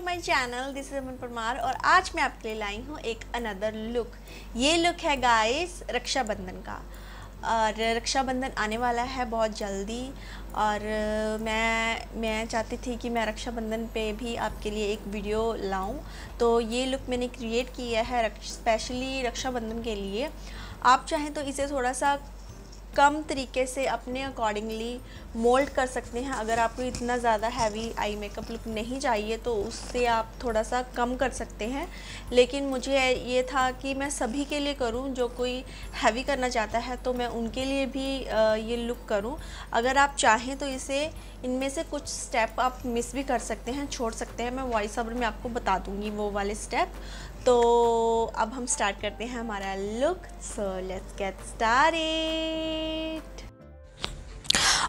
To my channel this is Aman Parmar और आज मैं आपके लिए लाई हूँ एक अनदर लुक ये लुक है गाइस रक्षाबंधन का. और रक्षाबंधन आने वाला है बहुत जल्दी. और मैं मैं चाहती थी कि मैं रक्षाबंधन पे भी आपके लिए एक वीडियो लाऊं. तो ये लुक मैंने क्रिएट किया है स्पेशली रक्षाबंधन के लिए. आप चाहें तो इसे थोड़ा सा कम तरीके से अपने अकॉर्डिंगली मोल्ड कर सकते हैं। अगर आपको इतना ज़्यादा हैवी आई मेकअप लुक नहीं चाहिए तो उससे आप थोड़ा सा कम कर सकते हैं। लेकिन मुझे ये था कि मैं सभी के लिए करूँ, जो कोई हैवी करना चाहता है तो मैं उनके लिए भी ये लुक करूँ। अगर आप चाहें तो इसे, इनमें से कुछ स्टेप आप मिस भी कर सकते हैं, छोड़ सकते हैं। मैं वॉइस ओवर में आपको बता दूँगी वो वाले स्टेप तो अब हम स्टार्ट करते हैं हमारा look so let's get started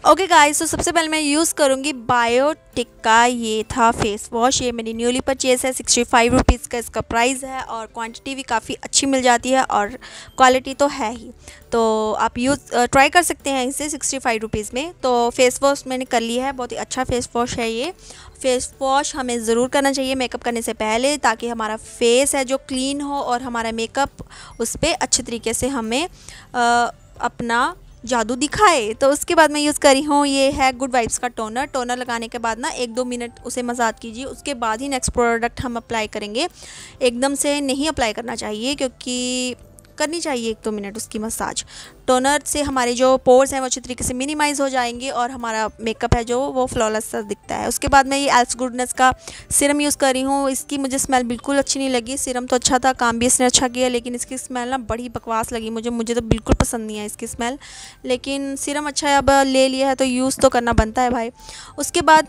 okay guys तो सबसे पहले मैं यूज़ करूँगी बायोटिक का। ये था फेस वॉश ये मेरी न्यूली परचेज है सिक्सटी फाइव रुपीज़ का इसका प्राइस है और क्वांटिटी भी काफ़ी अच्छी मिल जाती है और क्वालिटी तो है ही। तो आप यूज़ ट्राई कर सकते हैं इसे सिक्सटी फाइव रुपीज़ में। तो फेस वॉश मैंने कर लिया है बहुत ही अच्छा फेस वॉश है ये। फेस वॉश हमें ज़रूर करना चाहिए मेकअप करने से पहले ताकि हमारा फेस है जो क्लीन हो और हमारा मेकअप उस पर अच्छे तरीके से हमें आ, अपना जादू दिखाए। तो उसके बाद मैं यूज़ करी हूँ, ये है गुड वाइब्स का टोनर टोनर लगाने के बाद ना एक दो मिनट उसे मसाज कीजिए। उसके बाद ही नेक्स्ट प्रोडक्ट हम अप्लाई करेंगे। एकदम से नहीं अप्लाई करना चाहिए, क्योंकि करनी चाहिए एक दो मिनट उसकी मसाज टोनर से हमारे जो पोर्स हैं वो अच्छी तरीके से मिनिमाइज़ हो जाएँगे और हमारा मेकअप है जो वो फ्लॉलेस सा दिखता है। उसके बाद मैं ये एल्स गुडनेस का सिरम यूज़ कर रही हूँ। इसकी मुझे स्मेल बिल्कुल अच्छी नहीं लगी। सिरम तो अच्छा था, काम भी इसने अच्छा किया, लेकिन इसकी स्मेल ना बड़ी बकवास लगी मुझे। मुझे तो बिल्कुल पसंद नहीं है इसकी स्मेल लेकिन सिरम अच्छा है, अब ले लिया है तो यूज़ तो करना बनता है भाई। उसके बाद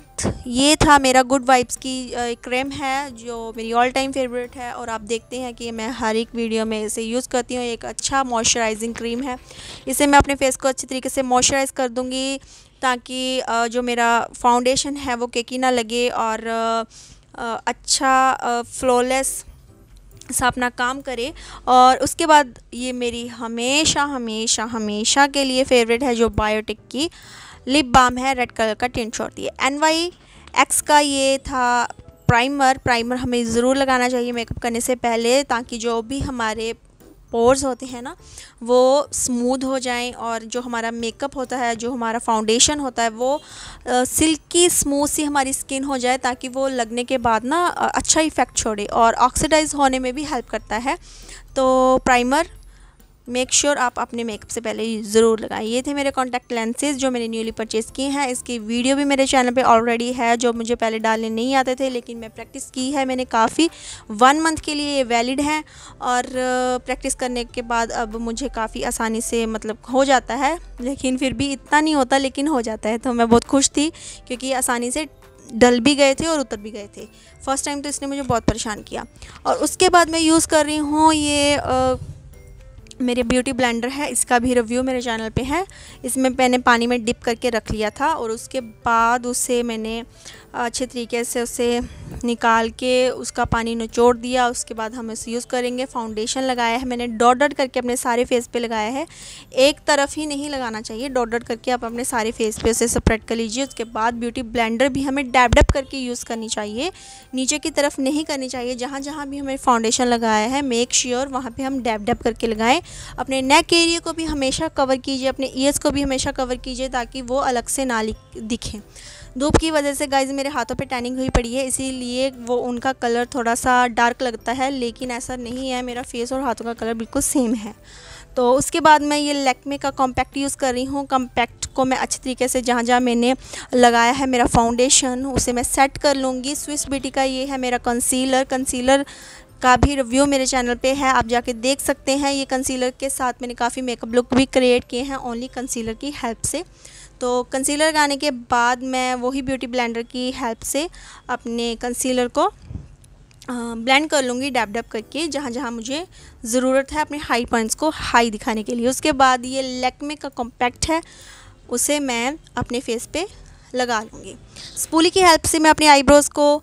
ये था मेरा गुड वाइब्स की क्रीम है जो मेरी ऑल टाइम फेवरेट है। और आप देखते हैं कि मैं हर एक वीडियो में इसे यूज़ करती हूँ। एक अच्छा मॉइस्चराइजिंग क्रीम है। इसे मैं अपने फेस को अच्छी तरीके से मॉइस्चराइज़ कर दूँगी ताकि जो मेरा फाउंडेशन है वो केकी ना लगे और अच्छा फ्लॉलेस सा अपना काम करे। और उसके बाद ये मेरी हमेशा हमेशा हमेशा के लिए फेवरेट है जो बायोटिक की लिप बाम है रेड कलर का टिंट छोड़ती है एन वाई एक्स का ये था प्राइमर प्राइमर हमें ज़रूर लगाना चाहिए मेकअप करने से पहले ताकि जो भी हमारे पोर्स होते हैं ना, वो स्मूथ हो जाएँ और जो हमारा मेकअप होता है, जो हमारा फाउंडेशन होता है, वो सिल्की स्मूथ सी हमारी स्किन हो जाए ताकि वो लगने के बाद ना अच्छा इफ़ेक्ट छोड़े और ऑक्सीडाइज होने में भी हेल्प करता है। तो प्राइमर मेक श्योर sure आप अपने मेकअप से पहले ज़रूर लगाएँ ये थे मेरे कॉन्टैक्ट लेंसेज जो मैंने न्यूली परचेज़ किए हैं। इसकी वीडियो भी मेरे चैनल पे ऑलरेडी है जो मुझे पहले डालने नहीं आते थे लेकिन मैं प्रैक्टिस की है मैंने काफ़ी। वन मंथ के लिए ये वैलिड हैं और प्रैक्टिस करने के बाद अब मुझे काफ़ी आसानी से मतलब हो जाता है। लेकिन फिर भी इतना नहीं होता लेकिन हो जाता है। तो मैं बहुत खुश थी क्योंकि आसानी से डल भी गए थे और उतर भी गए थे। फ़र्स्ट टाइम तो इसने मुझे बहुत परेशान किया। और उसके बाद मैं यूज़ कर रही हूँ ये आ, मेरे ब्यूटी ब्लेंडर है, इसका भी रिव्यू मेरे चैनल पे है। इसमें मैंने पानी में डिप करके रख लिया था और उसके बाद उसे मैंने अच्छे तरीके से उसे निकाल के उसका पानी निचोड़ दिया। उसके बाद हम इसे यूज़ करेंगे। फाउंडेशन लगाया है मैंने। डॉट डॉट करके अपने सारे फेस पे लगाया है। एक तरफ़ ही नहीं लगाना चाहिए। डॉट डॉट करके आप अपने सारे फेस पे उसे स्प्रेड कर लीजिए। उसके बाद ब्यूटी ब्लेंडर भी हमें डैप करके यूज़ करनी चाहिए। नीचे की तरफ़ नहीं करनी चाहिए। जहाँ जहाँ भी हमें फाउंडेशन लगाया है मेक श्योर वहाँ पर हम डैप करके लगाएँ। अपने नेक एरिया को भी हमेशा कवर कीजिए, अपने ईयर्स को भी हमेशा कवर कीजिए ताकि वो अलग से ना दिखें। धूप की वजह से गाइज़ मेरे हाथों पे टैनिंग हुई पड़ी है, इसीलिए वो उनका कलर थोड़ा सा डार्क लगता है, लेकिन ऐसा नहीं है, मेरा फेस और हाथों का कलर बिल्कुल सेम है। तो उसके बाद मैं ये लेकमे का कॉम्पैक्ट यूज़ कर रही हूँ। कॉम्पैक्ट को मैं अच्छे तरीके से जहाँ जहाँ मैंने लगाया है मेरा फाउंडेशन उसे मैं सेट कर लूँगी। स्विस ब्यूटी का ये है मेरा कंसीलर कंसीलर का भी रिव्यू मेरे चैनल पे है, आप जाके देख सकते हैं। ये कंसीलर के साथ मैंने काफ़ी मेकअप लुक भी क्रिएट किए हैं ओनली कंसीलर की हेल्प से। तो कंसीलर लगाने के बाद मैं वही ब्यूटी ब्लेंडर की हेल्प से अपने कंसीलर को ब्लेंड कर लूँगी डैप डैप करके, जहाँ जहाँ मुझे ज़रूरत है अपने हाई पॉइंट्स को हाई दिखाने के लिए। उसके बाद ये लेकमे का कॉम्पैक्ट है, उसे मैं अपने फेस पे लगा लूँगी। स्पूली की हेल्प से मैं अपने आईब्रोज़ को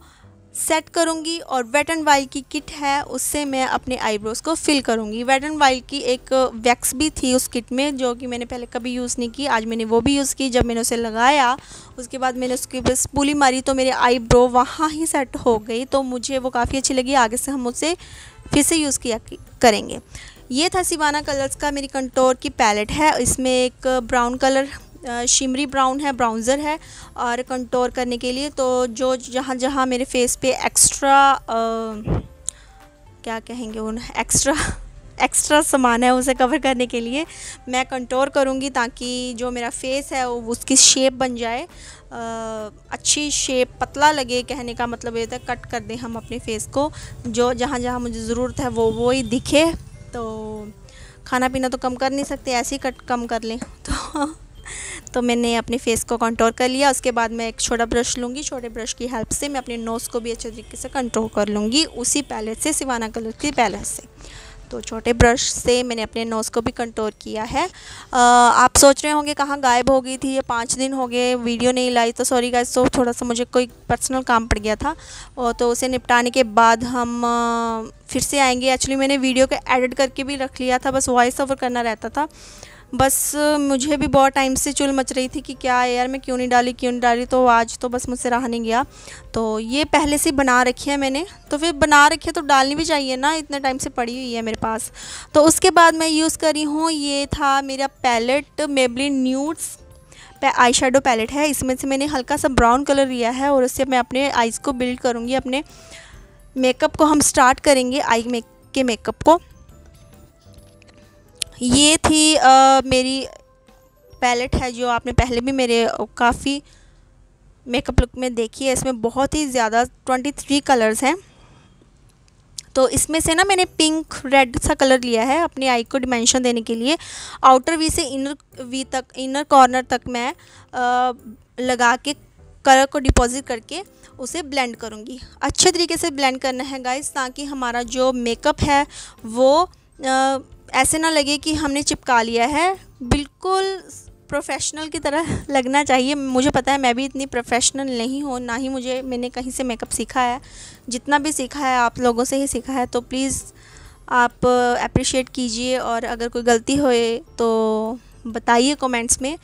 सेट करूँगी और वेट एंड वाइल्ड की किट है, उससे मैं अपने आईब्रोज़ को फिल करूँगी। वेट एंड वाइल्ड की एक वैक्स भी थी उस किट में, जो कि मैंने पहले कभी यूज़ नहीं की, आज मैंने वो भी यूज़ की। जब मैंने उसे लगाया, उसके बाद मैंने उसकी बस पूली मारी तो मेरे आईब्रो वहाँ ही सेट हो गई तो मुझे वो काफ़ी अच्छी लगी। आगे से हम उसे फिर से यूज़ किया करेंगे। ये था सिवाना कलर्स का मेरी कंटोर की पैलेट है। इसमें एक ब्राउन कलर शिमरी ब्राउन है ब्राउज़र है और कंटोर करने के लिए तो जो जहाँ जहाँ मेरे फेस पे एक्स्ट्रा क्या कहेंगे उन एक्स्ट्रा एक्स्ट्रा सामान है उसे कवर करने के लिए मैं कंटोर करूँगी ताकि जो मेरा फेस है वो उसकी शेप बन जाए। आ, अच्छी शेप पतला लगे कहने का मतलब ये था कट कर दें हम अपने फेस को। जो जहाँ जहाँ मुझे ज़रूरत है वो वो ही दिखे तो खाना पीना तो कम कर नहीं सकते ऐसे ही कट कम कर लें तो तो मैंने अपने फेस को कंट्रोल कर लिया। उसके बाद मैं एक छोटा ब्रश लूँगी। छोटे ब्रश की हेल्प से मैं अपने नोज़ को भी अच्छे तरीके से कंट्रोल कर लूँगी उसी पैलेट से सिवाना कलर की पैलेट से। तो छोटे ब्रश से मैंने अपने नोज़ को भी कंट्रोल किया है। आ, आप सोच रहे होंगे कहाँ गायब हो गई थी ये पाँच दिन हो गए वीडियो नहीं लाई तो सॉरी गाइस तो थोड़ा सा मुझे कोई पर्सनल काम पड़ गया था। और तो उसे निपटाने के बाद हम फिर से आएँगे। एक्चुअली मैंने वीडियो को एडिट करके भी रख लिया था बस वॉइस ओवर करना रहता था। बस, मुझे भी बहुत टाइम से चुल मच रही थी कि क्या यार, मैं क्यों नहीं डाली, क्यों नहीं डाली? तो आज तो बस मुझसे रहा नहीं गया। तो ये पहले से बना रखी है मैंने। तो फिर बना रखी है तो डालनी भी चाहिए ना, इतने टाइम से पड़ी हुई है मेरे पास। तो उसके बाद मैं यूज़ करी हूँ, ये था मेरा palette Maybelline nudes eye shadow palette है। इसमें से मैंने हल्का सा ब्राउन कलर लिया है और उससे मैं अपने आइज़ को बिल्ड करूँगी, अपने मेकअप को हम स्टार्ट करेंगे आई मेक के मेकअप को। ये थी आ, मेरी पैलेट है जो आपने पहले भी मेरे काफ़ी मेकअप लुक में देखी है। इसमें बहुत ही ज़्यादा ट्वेंटी थ्री कलर्स हैं। तो इसमें से ना मैंने पिंक रेड सा कलर लिया है अपनी आई को डिमेंशन देने के लिए। आउटर वी से इनर वी तक इनर कॉर्नर तक मैं आ, लगा के कलर को डिपॉजिट करके उसे ब्लेंड करूँगी। अच्छे तरीके से ब्लेंड करना है गाइस ताकि हमारा जो मेकअप है वो आ, ऐसे ना लगे कि हमने चिपका लिया है। बिल्कुल प्रोफेशनल की तरह लगना चाहिए। मुझे पता है मैं भी इतनी प्रोफेशनल नहीं हूँ ना ही मुझे मैंने कहीं से मेकअप सीखा है। जितना भी सीखा है आप लोगों से ही सीखा है तो प्लीज़ आप अप्रिशिएट कीजिए और अगर कोई गलती होए तो बताइए कमेंट्स में।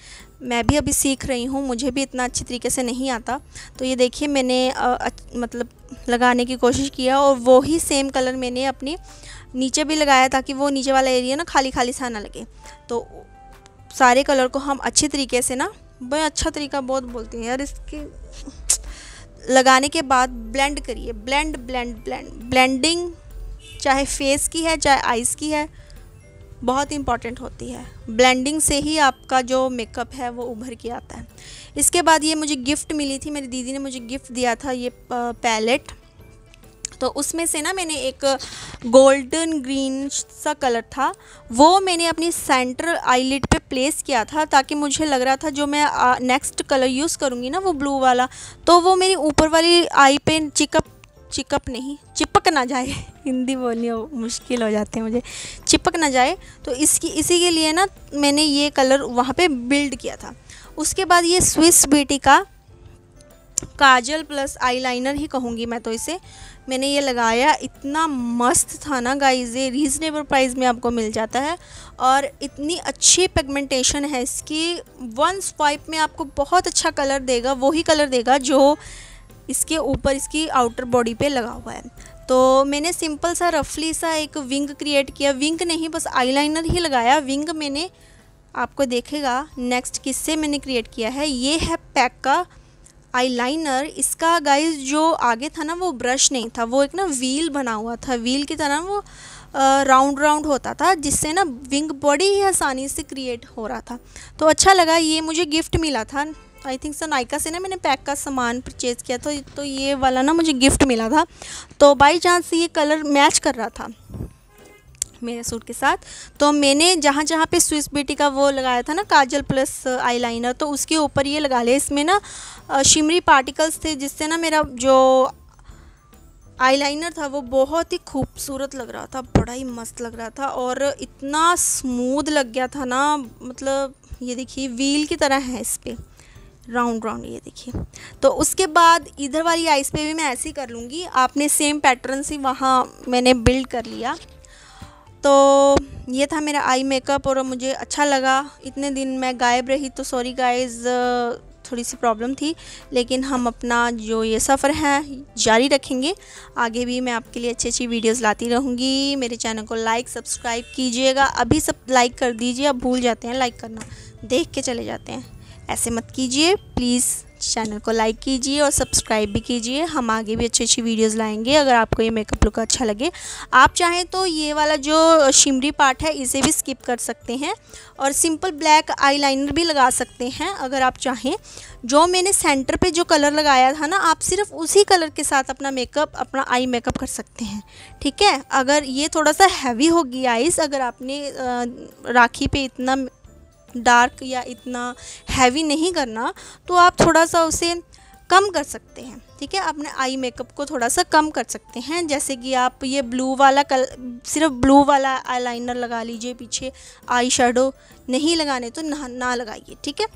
मैं भी अभी सीख रही हूँ मुझे भी इतना अच्छी तरीके से नहीं आता। तो ये देखिए मैंने आ, मतलब लगाने की कोशिश किया और वही सेम कलर मैंने अपनी नीचे भी लगाया ताकि वो नीचे वाला एरिया ना खाली खाली सा ना लगे। तो सारे कलर को हम अच्छे तरीके से ना भाई अच्छा तरीका बहुत बोलते हैं यार, इसके लगाने के बाद ब्लेंड करिए। ब्लेंड ब्लेंड ब्लेंड ब्लेंडिंग चाहे फेस की है, चाहे आइज़ की है, बहुत इंपॉर्टेंट होती है। ब्लेंडिंग से ही आपका जो मेकअप है वो उभर के आता है। इसके बाद ये मुझे गिफ्ट मिली थी, मेरी दीदी ने मुझे गिफ्ट दिया था, ये पैलेट तो उसमें से ना मैंने एक गोल्डन ग्रीन सा कलर था। वो मैंने अपनी सेंटर आईलिड पे प्लेस किया था ताकि मुझे लग रहा था जो मैं नेक्स्ट कलर यूज़ करूँगी ना वो ब्लू वाला तो वो मेरी ऊपर वाली आई पे चिकअप चिकअप नहीं, चिपक ना जाए। हिंदी बोलनी मुश्किल हो जाती है मुझे। चिपक ना जाए तो इसकी, इसी के लिए ना मैंने ये कलर वहाँ पे बिल्ड किया था। उसके बाद ये स्विस ब्यूटी का काजल प्लस आईलाइनर ही कहूँगी मैं तो इसे। मैंने ये लगाया, इतना मस्त था ना गाइज़ ये रीज़नेबल प्राइस में आपको मिल जाता है। और इतनी अच्छी पिगमेंटेशन है इसकी वन स्वाइप में आपको बहुत अच्छा कलर देगा, वही कलर देगा जो इसके ऊपर, इसकी आउटर बॉडी पे लगा हुआ है। तो मैंने सिंपल सा रफली सा एक विंग क्रिएट किया। विंग नहीं, बस आईलाइनर ही लगाया। विंग मैंने आपको देखेगा नेक्स्ट किससे मैंने क्रिएट किया है, ये है पैक का आईलाइनर इसका गाइस जो आगे था ना वो ब्रश नहीं था वो एक ना व्हील बना हुआ था व्हील की तरह वो राउंड uh, राउंड होता था जिससे ना विंग बॉडी ही आसानी से क्रिएट हो रहा था। तो अच्छा लगा ये मुझे गिफ्ट मिला था। आई थिंक सो नाइका से ना मैंने पैक का सामान परचेज़ किया तो तो ये वाला ना मुझे गिफ्ट मिला था। तो बाई चांस ये कलर मैच कर रहा था। मेरे सूट के साथ। तो मैंने जहाँ जहाँ पे स्विस ब्यूटी का वो लगाया था ना, काजल प्लस आईलाइनर तो उसके ऊपर ये लगा लिया। इसमें ना शिमरी पार्टिकल्स थे, जिससे ना मेरा जो आईलाइनर था, वो बहुत ही खूबसूरत लग रहा था, बड़ा ही मस्त लग रहा था और इतना स्मूथ लग गया था ना मतलब ये देखिए व्हील की तरह है इस पर राउंड राउंड ये देखिए। तो उसके बाद इधर वाली आइस पे भी मैं ऐसे ही कर लूँगी। आपने सेम पैटर्न से वहाँ मैंने बिल्ड कर लिया। तो ये था मेरा आई मेकअप और मुझे अच्छा लगा। इतने दिन मैं गायब रही तो सॉरी गाइज़ थोड़ी सी प्रॉब्लम थी, लेकिन हम अपना जो ये सफ़र है जारी रखेंगे। आगे भी मैं आपके लिए अच्छी अच्छी वीडियोस लाती रहूँगी। मेरे चैनल को लाइक सब्सक्राइब कीजिएगा। अभी सब लाइक कर दीजिए अब भूल जाते हैं लाइक करना। देख के चले जाते हैं। ऐसे मत कीजिए। प्लीज़ चैनल को लाइक कीजिए और सब्सक्राइब भी कीजिए। हम आगे भी अच्छी अच्छी वीडियोस लाएँगे। अगर आपको ये मेकअप लुक अच्छा लगे। आप चाहें तो ये वाला जो शिमरी पार्ट है, इसे भी स्किप कर सकते हैं और सिंपल ब्लैक आईलाइनर भी लगा सकते हैं। अगर आप चाहें। जो मैंने सेंटर पे जो कलर लगाया था ना, आप सिर्फ़ उसी कलर के साथ अपना मेकअप अपना आई मेकअप कर सकते हैं। ठीक है? अगर ये थोड़ा सा हैवी होगी आइस अगर आपने राखी पे इतना डार्क या इतना हैवी नहीं करना तो आप थोड़ा सा उसे कम कर सकते हैं, ठीक है? अपने आई मेकअप को थोड़ा सा कम कर सकते हैं, जैसे कि आप ये ब्लू वाला कल, सिर्फ़ ब्लू वाला आईलाइनर लगा लीजिए, पीछे आई शेडो नहीं लगाने तो ना ना लगाइए, ठीक है?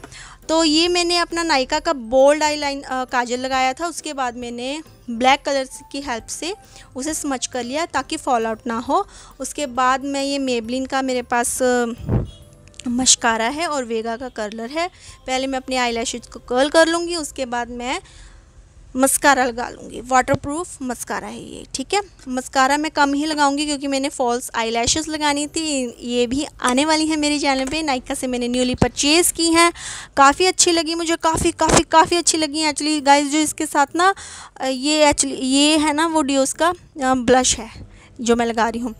तो ये मैंने अपना नायका का बोल्ड आई लाइन काजल लगाया था, उसके बाद मैंने ब्लैक कलर की हेल्प से उसे स्मच कर लिया ताकि फॉल आउट ना हो। उसके बाद मैं ये मेबलिन का मेरे पास मशकारा है और वेगा का कर्लर है। पहले मैं अपने आई को कर्ल कर लूँगी, उसके बाद मैं मस्कारा लगा लूँगी। वाटर प्रूफ मस्कारा है ये, ठीक है? मस्कारा मैं कम ही लगाऊँगी क्योंकि मैंने फॉल्स आई लगानी थी। ये भी आने वाली हैं मेरे चैनल पे। नाइका से मैंने न्यूली परचेज़ की हैं। काफ़ी अच्छी लगी मुझे, काफ़ी काफ़ी काफ़ी अच्छी लगी एक्चुअली गाइस जो इसके साथ ना, ये एक्चुअली ये है ना, वो डियोस का ब्लश है। जो मैं लगा रही हूँ।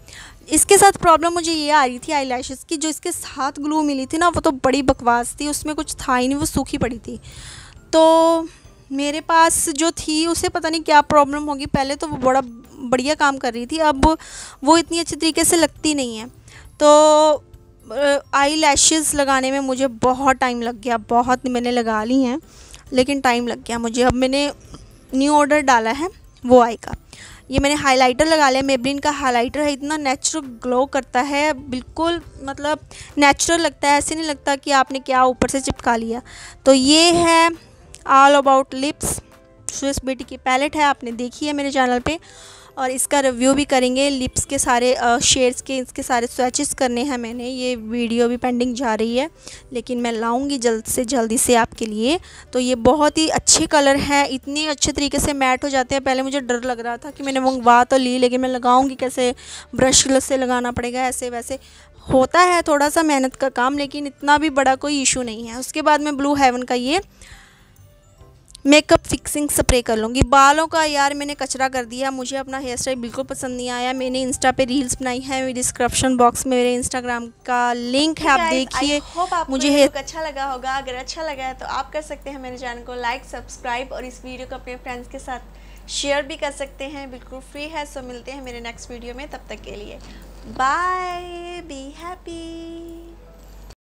इसके साथ प्रॉब्लम मुझे ये आ रही थी आई की, जो इसके साथ ग्लू मिली थी ना, वो तो बड़ी बकवास थी, उसमें कुछ था ही नहीं, वो सूखी पड़ी थी। तो मेरे पास जो थी, उसे पता नहीं क्या प्रॉब्लम होगी, पहले तो वो बड़ा बढ़िया काम कर रही थी, अब वो इतनी अच्छी तरीके से लगती नहीं है। तो आई लैशेज़ लगाने में मुझे बहुत टाइम लग गया, बहुत मैंने लगा ली हैं, लेकिन टाइम लग गया मुझे। अब मैंने न्यू ऑर्डर डाला है, वो आई का। ये मैंने हाइलाइटर लगा लिया। मेबलिन का हाइलाइटर है, इतना नेचुरल ग्लो करता है। बिल्कुल मतलब नेचुरल लगता है, ऐसे नहीं लगता कि आपने क्या ऊपर से चिपका लिया। तो ये है all about lips Swiss beauty की पैलेट है, आपने देखी है मेरे चैनल पे। और इसका रिव्यू भी करेंगे। लिप्स के सारे शेड्स के, इसके सारे स्वेचेस करने हैं मैंने। ये वीडियो भी पेंडिंग जा रही है, लेकिन मैं लाऊँगी जल्द से जल्दी से आपके लिए। तो ये बहुत ही अच्छे कलर हैं। इतने अच्छे तरीके से मैट हो जाते हैं। पहले मुझे डर लग रहा था कि मैंने मंगवा तो ली, लेकिन मैं लगाऊँगी कैसे? ब्रश से लगाना पड़ेगा, ऐसे वैसे। होता है थोड़ा सा मेहनत का काम, लेकिन इतना भी बड़ा कोई इशू नहीं है। उसके बाद में ब्लू हेवन का ये मेकअप फिक्सिंग स्प्रे कर लूँगी। बालों का यार मैंने कचरा कर दिया। मुझे अपना हेयर स्टाइल बिल्कुल पसंद नहीं आया। मैंने इंस्टा पे रील्स बनाई है। डिस्क्रिप्शन बॉक्स में मेरे इंस्टाग्राम का लिंक है। आप देखिए। मुझे हेयर अच्छा लगा होगा। अगर अच्छा लगा है तो आप कर सकते हैं मेरे चैनल को लाइक सब्सक्राइब और इस वीडियो को अपने फ्रेंड्स के साथ शेयर भी कर सकते हैं। बिल्कुल फ्री है। सो मिलते हैं मेरे नेक्स्ट वीडियो में। तब तक के लिए बाय बी हैप्पी